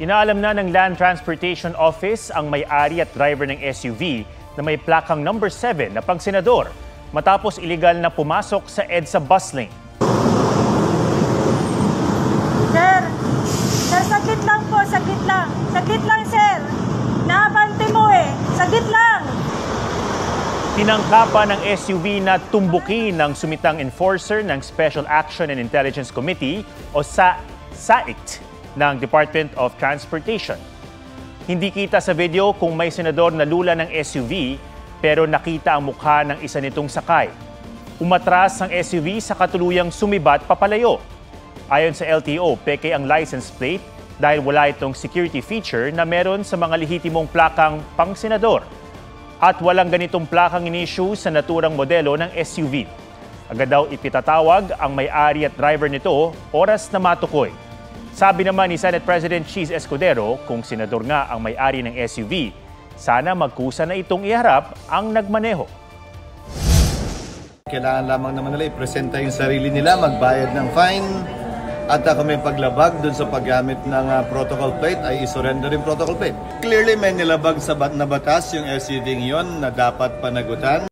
Inaalam na ng Land Transportation Office ang may-ari at driver ng SUV na may plakang number 7 na pang senador matapos iligal na pumasok sa EDSA bus lane. Sir, sir, sakit lang po, sakit lang. Sakit lang, sir. Naabante mo eh. Sakit lang. Tinangkapan ng SUV na tumbukin ng sumitang enforcer ng Special Action and Intelligence Committee o sa SAICT ng Department of Transportation. Hindi kita sa video kung may senador na lula ng SUV pero nakita ang mukha ng isa nitong sakay. Umatras ang SUV sa katuluyang sumibat papalayo. Ayon sa LTO, peke ang license plate dahil wala itong security feature na meron sa mga lehitimong plakang pang senador at walang ganitong plakang inisyu sa naturang modelo ng SUV. Agad daw ipitatawag ang may-ari at driver nito oras na matukoy. Sabi naman ni Senate President Cheese Escudero kung senador nga ang may-ari ng SUV, sana magkusa na itong iharap ang nagmaneho. Kailangan lamang naman nila i-presenta yung sarili nila, magbayad ng fine, at uh, kung may paglabag dun sa paggamit ng uh, protocol plate ay isurrender yung protocol plate. Clearly may nilabag sa bat na batas yung SUV yon na dapat panagutan.